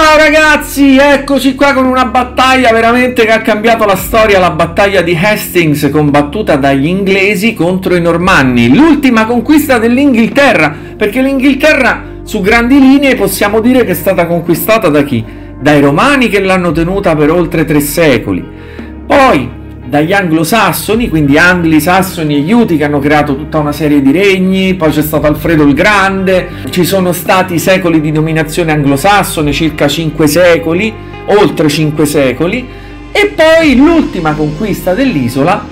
Ciao ragazzi, eccoci qua con una battaglia veramente che ha cambiato la storia, la battaglia di Hastings combattuta dagli inglesi contro i normanni, l'ultima conquista dell'Inghilterra, perché l'Inghilterra su grandi linee possiamo dire che è stata conquistata da chi? Dai romani che l'hanno tenuta per oltre tre secoli. Poi dagli anglosassoni, quindi angli, sassoni e iuti che hanno creato tutta una serie di regni, poi c'è stato Alfredo il Grande, ci sono stati secoli di dominazione anglosassone, circa 5 secoli, oltre 5 secoli, e poi l'ultima conquista dell'isola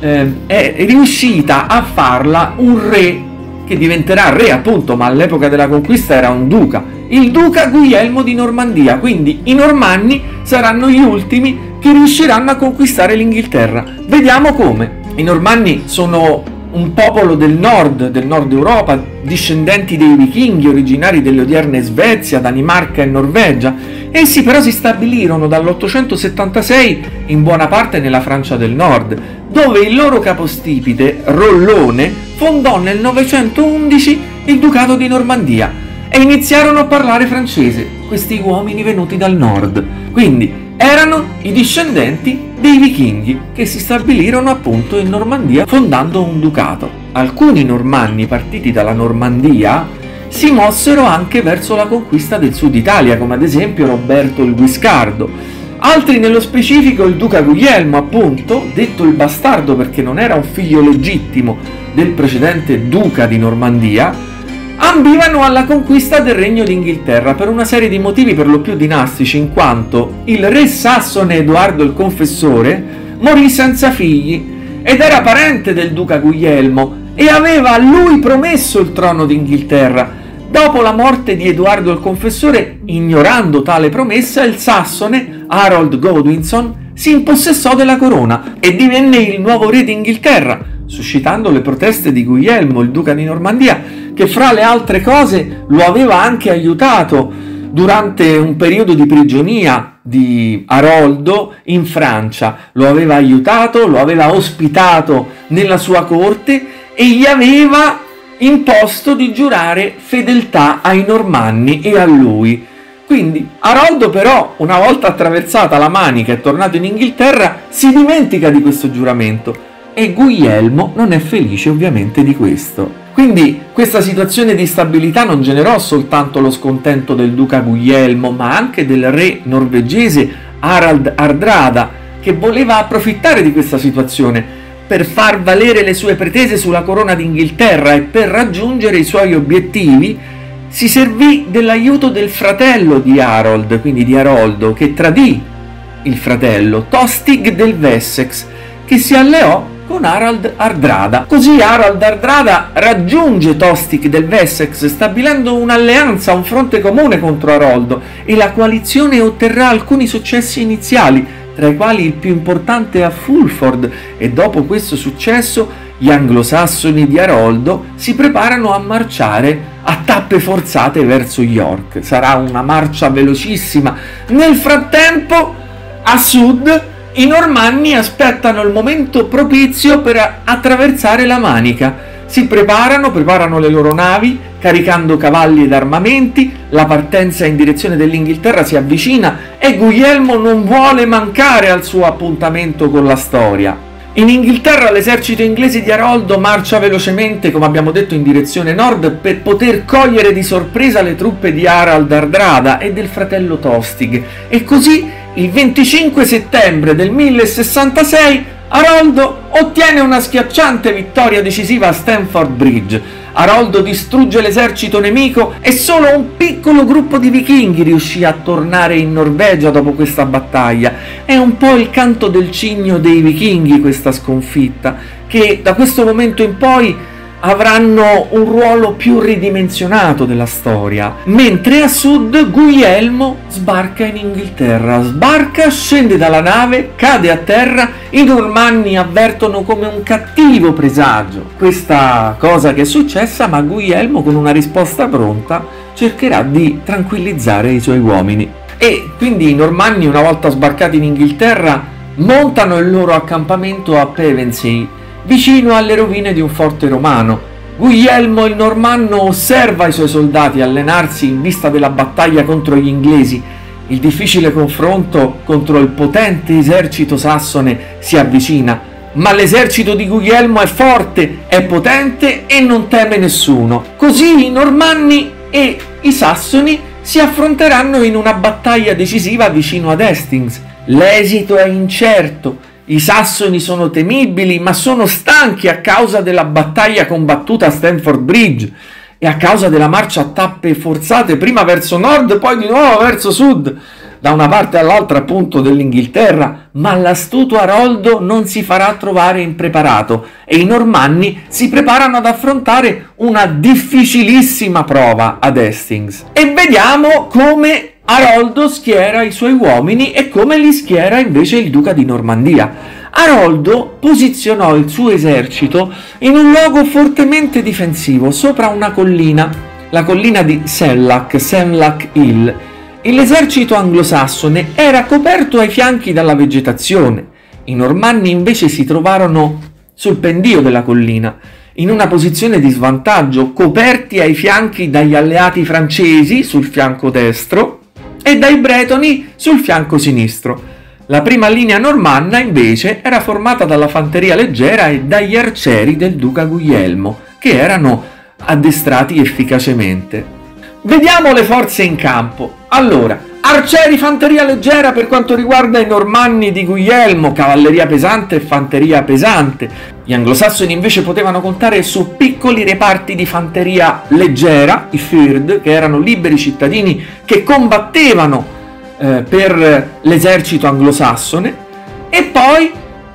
eh, è riuscita a farla un re che diventerà re appunto, ma all'epoca della conquista era un duca, il duca Guglielmo di Normandia, quindi i normanni saranno gli ultimi che riusciranno a conquistare l'Inghilterra. Vediamo come. I normanni sono un popolo del nord, del nord Europa, discendenti dei vichinghi originari delle odierne Svezia, Danimarca e Norvegia. Essi però si stabilirono dall'876 in buona parte nella Francia del Nord, dove il loro capostipite, Rollone, fondò nel 911 il Ducato di Normandia e iniziarono a parlare francese, questi uomini venuti dal nord. Quindi erano i discendenti dei vichinghi che si stabilirono appunto in Normandia fondando un ducato. Alcuni normanni partiti dalla Normandia si mossero anche verso la conquista del sud Italia, come ad esempio Roberto il Guiscardo. Altri nello specifico il duca Guglielmo, appunto, detto il bastardo perché non era un figlio legittimo del precedente duca di Normandia, ambivano alla conquista del regno d'Inghilterra per una serie di motivi per lo più dinastici, in quanto il re sassone Edoardo il Confessore morì senza figli ed era parente del duca Guglielmo e aveva a lui promesso il trono d'Inghilterra. Dopo la morte di Edoardo il Confessore, ignorando tale promessa, il sassone Harold Godwinson si impossessò della corona e divenne il nuovo re d'Inghilterra, suscitando le proteste di Guglielmo, il duca di Normandia, che fra le altre cose lo aveva anche aiutato durante un periodo di prigionia di Aroldo in Francia. Lo aveva aiutato, lo aveva ospitato nella sua corte e gli aveva imposto di giurare fedeltà ai normanni e a lui. Quindi Aroldo però, una volta attraversata la Manica e tornato in Inghilterra, si dimentica di questo giuramento e Guglielmo non è felice ovviamente di questo. Quindi questa situazione di stabilità non generò soltanto lo scontento del duca Guglielmo, ma anche del re norvegese Harald Hardrada, che voleva approfittare di questa situazione per far valere le sue pretese sulla corona d'Inghilterra e per raggiungere i suoi obiettivi, si servì dell'aiuto del fratello di Harold, quindi di Aroldo, che tradì il fratello, Tostig del Wessex, che si alleò con Harald Hardrada. Così Harald Hardrada raggiunge Tostig del Wessex stabilendo un'alleanza, un fronte comune contro Aroldo e la coalizione otterrà alcuni successi iniziali, tra i quali il più importante a Fulford e dopo questo successo gli anglosassoni di Aroldo si preparano a marciare a tappe forzate verso York. Sarà una marcia velocissima. Nel frattempo, a sud, i normanni aspettano il momento propizio per attraversare la Manica. Si preparano, preparano le loro navi, caricando cavalli ed armamenti, la partenza in direzione dell'Inghilterra si avvicina e Guglielmo non vuole mancare al suo appuntamento con la storia. In Inghilterra l'esercito inglese di Aroldo marcia velocemente, come abbiamo detto, in direzione nord per poter cogliere di sorpresa le truppe di Harald Hardrada e del fratello Tostig e così il 25 settembre del 1066 Aroldo ottiene una schiacciante vittoria decisiva a Stamford Bridge. Aroldo distrugge l'esercito nemico e solo un piccolo gruppo di vichinghi riuscì a tornare in Norvegia dopo questa battaglia. È un po' il canto del cigno dei vichinghi questa sconfitta, che da questo momento in poi avranno un ruolo più ridimensionato della storia, mentre a sud Guglielmo sbarca in Inghilterra, sbarca, scende dalla nave, cade a terra, i normanni avvertono come un cattivo presagio. Questa cosa che è successa, ma Guglielmo con una risposta pronta cercherà di tranquillizzare i suoi uomini. E quindi i normanni una volta sbarcati in Inghilterra montano il loro accampamento a Pevensey vicino alle rovine di un forte romano. Guglielmo il Normanno osserva i suoi soldati allenarsi in vista della battaglia contro gli inglesi il difficile confronto contro il potente esercito sassone si avvicina, ma l'esercito di Guglielmo è forte, è potente e non teme nessuno. Così i Normanni e i Sassoni si affronteranno in una battaglia decisiva vicino ad Hastings. L'esito è incerto, i Sassoni sono temibili, ma sono stanchi a causa della battaglia combattuta a Stamford Bridge e a causa della marcia a tappe forzate prima verso nord, poi di nuovo verso sud, da una parte all'altra appunto dell'Inghilterra, ma l'astuto Aroldo non si farà trovare impreparato e i normanni si preparano ad affrontare una difficilissima prova ad Hastings. E vediamo come Aroldo schiera i suoi uomini e come li schiera invece il duca di Normandia. Aroldo posizionò il suo esercito in un luogo fortemente difensivo sopra una collina, la collina di Senlac, Senlac Hill. L'esercito anglosassone era coperto ai fianchi dalla vegetazione. I normanni invece si trovarono sul pendio della collina, in una posizione di svantaggio, coperti ai fianchi dagli alleati francesi sul fianco destro e dai bretoni sul fianco sinistro. La prima linea normanna invece era formata dalla fanteria leggera e dagli arcieri del duca Guglielmo, che erano addestrati efficacemente. Vediamo le forze in campo. Allora, arcieri fanteria leggera per quanto riguarda i normanni di Guglielmo, cavalleria pesante e fanteria pesante. Gli anglosassoni invece potevano contare su piccoli reparti di fanteria leggera, i Fyrd, che erano liberi cittadini che combattevano eh, per l'esercito anglosassone e poi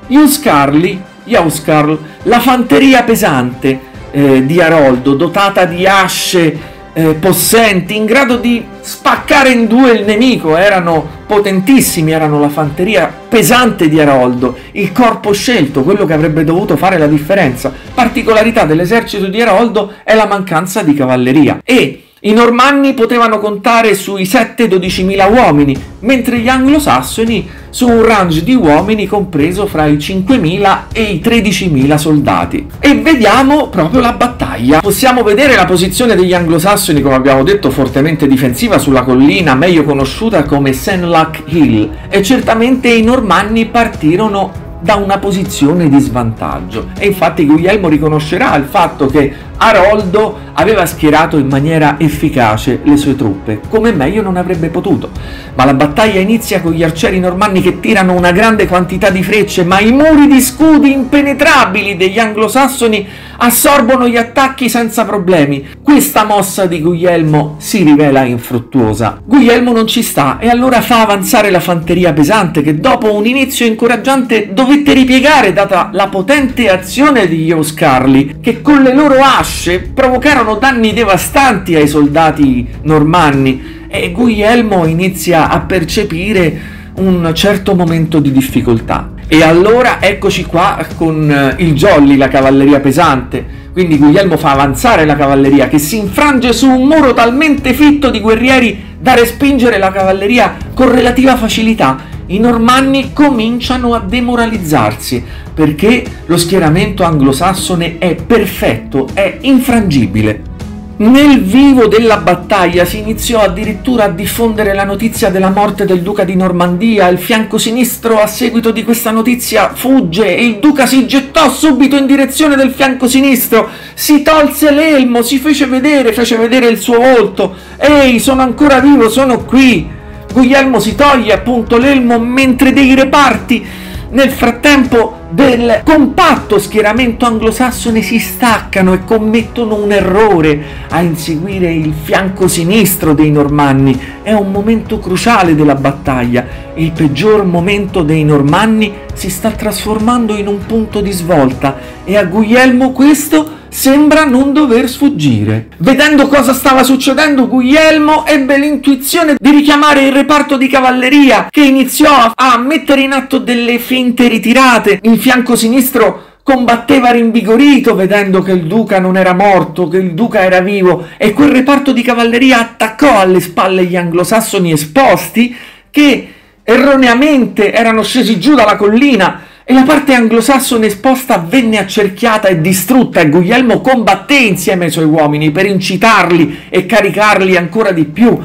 gli Uscarli, gli Auscarl, la fanteria pesante eh, di Aroldo, dotata di asce eh, possenti, in grado di spaccare in due il nemico, erano potentissimi, erano la fanteria pesante di Aroldo, il corpo scelto, quello che avrebbe dovuto fare la differenza. Particolarità dell'esercito di Aroldo è la mancanza di cavalleria e i normanni potevano contare sui 7-12 mila uomini, mentre gli anglosassoni su un range di uomini compreso fra i 5.000 e i 13.000 soldati. E vediamo proprio la battaglia. Possiamo vedere la posizione degli anglosassoni, come abbiamo detto, fortemente difensiva sulla collina meglio conosciuta come Senlac Hill, e certamente i normanni partirono da una posizione di svantaggio e infatti Guglielmo riconoscerà il fatto che Aroldo aveva schierato in maniera efficace le sue truppe, come meglio non avrebbe potuto. Ma la battaglia inizia con gli arcieri normanni che tirano una grande quantità di frecce, ma i muri di scudi impenetrabili degli anglosassoni assorbono gli attacchi senza problemi. Questa mossa di Guglielmo si rivela infruttuosa. Guglielmo non ci sta e allora fa avanzare la fanteria pesante che dopo un inizio incoraggiante dovette ripiegare data la potente azione di Euscarli che con le loro asce provocarono danni devastanti ai soldati normanni e Guglielmo inizia a percepire un certo momento di difficoltà. E allora eccoci qua con eh, il Jolly, la cavalleria pesante. Quindi Guglielmo fa avanzare la cavalleria che si infrange su un muro talmente fitto di guerrieri da respingere la cavalleria con relativa facilità. I normanni cominciano a demoralizzarsi perché lo schieramento anglosassone è perfetto, è infrangibile. Nel vivo della battaglia si iniziò addirittura a diffondere la notizia della morte del duca di Normandia. Il fianco sinistro a seguito di questa notizia fugge e il duca si gettò subito in direzione del fianco sinistro. Si tolse l'elmo, si fece vedere, fece vedere il suo volto. Ehi, sono ancora vivo, sono qui. Guglielmo si toglie appunto l'elmo mentre dei reparti nel frattempo del compatto schieramento anglosassone si staccano e commettono un errore a inseguire il fianco sinistro dei normanni. È un momento cruciale della battaglia. Il peggior momento dei normanni si sta trasformando in un punto di svolta e a Guglielmo questo sembra non dover sfuggire. Vedendo cosa stava succedendo, Guglielmo ebbe l'intuizione di richiamare il reparto di cavalleria che iniziò a mettere in atto delle finte ritirate. Il fianco sinistro combatteva rinvigorito vedendo che il duca non era morto, che il duca era vivo e quel reparto di cavalleria attaccò alle spalle gli anglosassoni esposti che erroneamente erano scesi giù dalla collina e la parte anglosassone esposta venne accerchiata e distrutta e Guglielmo combatté insieme ai suoi uomini per incitarli e caricarli ancora di più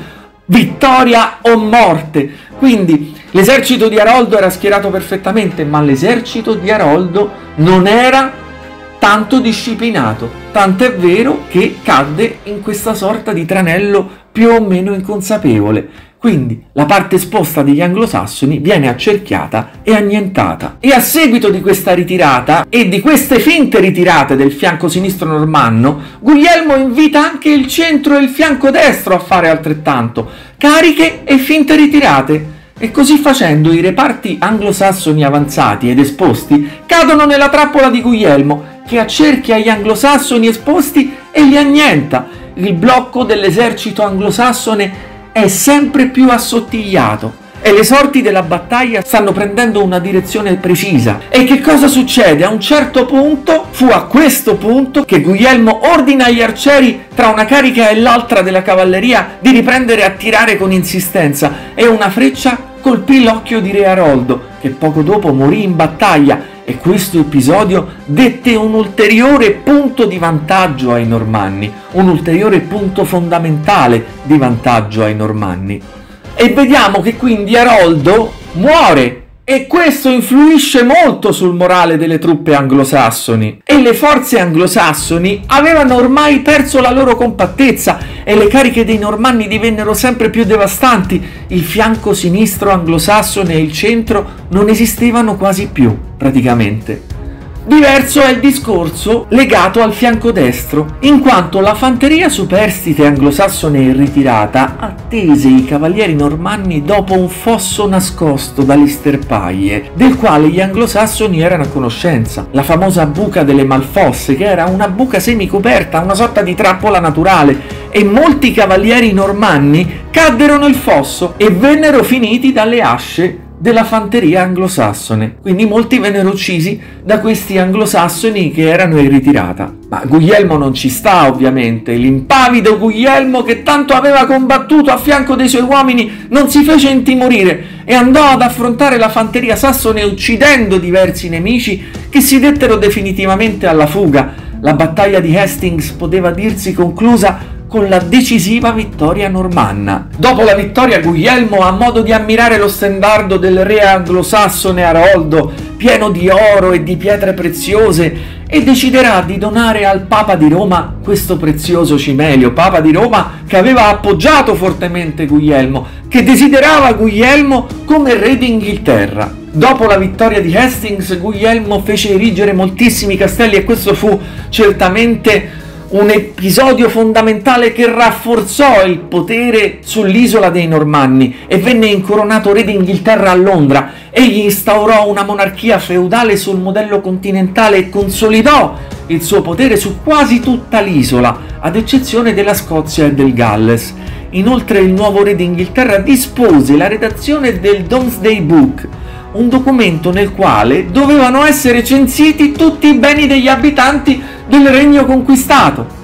vittoria o morte. Quindi l'esercito di Aroldo era schierato perfettamente, ma l'esercito di Aroldo non era tanto disciplinato, tant'è vero che cadde in questa sorta di tranello più o meno inconsapevole. Quindi la parte esposta degli anglosassoni viene accerchiata e annientata. E a seguito di questa ritirata e di queste finte ritirate del fianco sinistro normanno, Guglielmo invita anche il centro e il fianco destro a fare altrettanto, cariche e finte ritirate. E così facendo i reparti anglosassoni avanzati ed esposti cadono nella trappola di Guglielmo, che accerchia gli anglosassoni esposti e li annienta. Il blocco dell'esercito anglosassone è sempre più assottigliato e le sorti della battaglia stanno prendendo una direzione precisa. E che cosa succede? A un certo punto, fu a questo punto che Guglielmo ordina agli arcieri tra una carica e l'altra della cavalleria di riprendere a tirare con insistenza e una freccia colpì l'occhio di Re Aroldo, che poco dopo morì in battaglia e questo episodio dette un ulteriore punto di vantaggio ai normanni, un ulteriore punto fondamentale di vantaggio ai normanni. E vediamo che quindi Aroldo muore e questo influisce molto sul morale delle truppe anglosassoni. E le forze anglosassoni avevano ormai perso la loro compattezza e le cariche dei normanni divennero sempre più devastanti. Il fianco sinistro anglosassone e il centro non esistevano quasi più, praticamente. Diverso è il discorso legato al fianco destro, in quanto la fanteria superstite anglosassone in ritirata attese i cavalieri normanni dopo un fosso nascosto dalle sterpaglie, del quale gli anglosassoni erano a conoscenza, la famosa buca delle Malfosse, che era una buca semicoperta, una sorta di trappola naturale, e molti cavalieri normanni caddero nel fosso e vennero finiti dalle asce della fanteria anglosassone, quindi molti vennero uccisi da questi anglosassoni che erano in ritirata. Ma Guglielmo non ci sta ovviamente, l'impavido Guglielmo che tanto aveva combattuto a fianco dei suoi uomini non si fece intimorire e andò ad affrontare la fanteria sassone uccidendo diversi nemici che si dettero definitivamente alla fuga. La battaglia di Hastings poteva dirsi conclusa con la decisiva vittoria normanna. Dopo la vittoria Guglielmo ha modo di ammirare lo stendardo del re anglosassone Aroldo, pieno di oro e di pietre preziose, e deciderà di donare al Papa di Roma questo prezioso cimelio, Papa di Roma che aveva appoggiato fortemente Guglielmo, che desiderava Guglielmo come re d'Inghilterra. Dopo la vittoria di Hastings, Guglielmo fece erigere moltissimi castelli e questo fu certamente un episodio fondamentale che rafforzò il potere sull'isola dei Normanni e venne incoronato re d'Inghilterra a Londra. Egli instaurò una monarchia feudale sul modello continentale e consolidò il suo potere su quasi tutta l'isola, ad eccezione della Scozia e del Galles. Inoltre il nuovo re d'Inghilterra dispose la redazione del Domesday Book, un documento nel quale dovevano essere censiti tutti i beni degli abitanti del regno conquistato.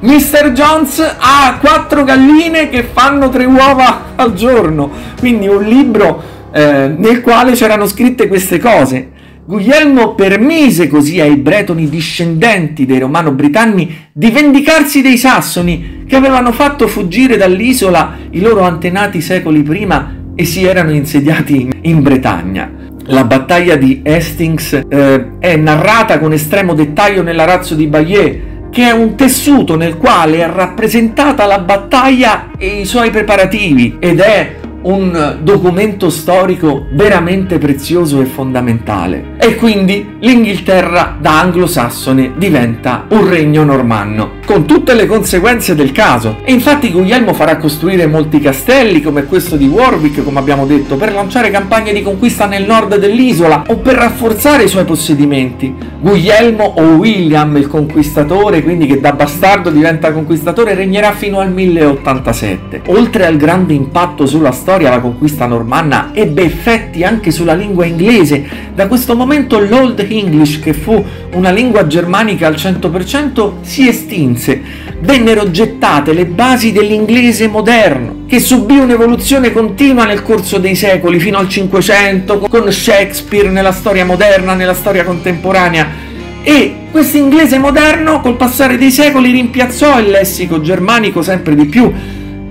Mr. Jones ha quattro galline che fanno tre uova al giorno, quindi un libro eh, nel quale c'erano scritte queste cose. Guglielmo permise così ai bretoni discendenti dei romano-britanni di vendicarsi dei sassoni che avevano fatto fuggire dall'isola i loro antenati secoli prima e si erano insediati in Bretagna. La battaglia di Hastings eh, è narrata con estremo dettaglio nella razzo di Bayeux, che è un tessuto nel quale è rappresentata la battaglia e i suoi preparativi ed è un documento storico veramente prezioso e fondamentale. E quindi l'Inghilterra da anglosassone diventa un regno normanno, con tutte le conseguenze del caso. E infatti Guglielmo farà costruire molti castelli, come questo di Warwick, come abbiamo detto, per lanciare campagne di conquista nel nord dell'isola o per rafforzare i suoi possedimenti. Guglielmo o William il conquistatore, quindi che da bastardo diventa conquistatore, regnerà fino al 1087. Oltre al grande impatto sulla storia, storia la conquista normanna ebbe effetti anche sulla lingua inglese. Da questo momento l'Old English, che fu una lingua germanica al 100%, si estinse. Vennero gettate le basi dell'inglese moderno, che subì un'evoluzione continua nel corso dei secoli, fino al 500, con Shakespeare nella storia moderna, nella storia contemporanea. E questo inglese moderno, col passare dei secoli, rimpiazzò il lessico germanico sempre di più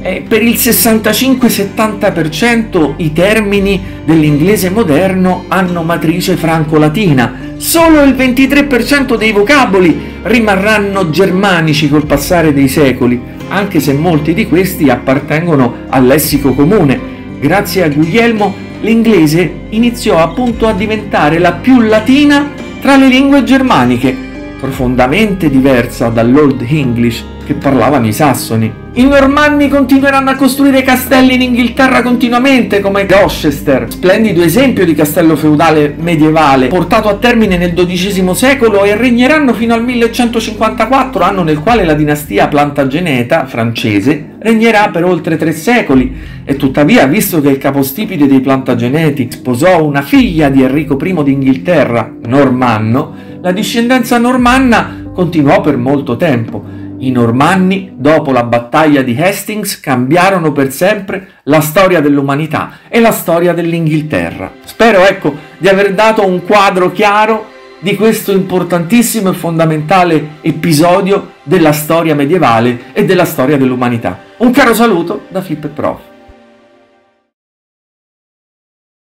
E per il 65-70% i termini dell'inglese moderno hanno matrice franco-latina. Solo il 23% dei vocaboli rimarranno germanici col passare dei secoli, anche se molti di questi appartengono al lessico comune. Grazie a Guglielmo l'inglese iniziò appunto a diventare la più latina tra le lingue germaniche, profondamente diversa dall'Old English che parlavano i sassoni. I normanni continueranno a costruire castelli in Inghilterra continuamente, come Gloucester, splendido esempio di castello feudale medievale, portato a termine nel XII secolo e regneranno fino al 1154, anno nel quale la dinastia Plantageneta francese regnerà per oltre tre secoli. E tuttavia, visto che il capostipite dei Plantageneti sposò una figlia di Enrico I d'Inghilterra, normanno, la discendenza normanna continuò per molto tempo. I Normanni, dopo la battaglia di Hastings, cambiarono per sempre la storia dell'umanità e la storia dell'Inghilterra. Spero, ecco, di aver dato un quadro chiaro di questo importantissimo e fondamentale episodio della storia medievale e della storia dell'umanità. Un caro saluto da Flip Prof.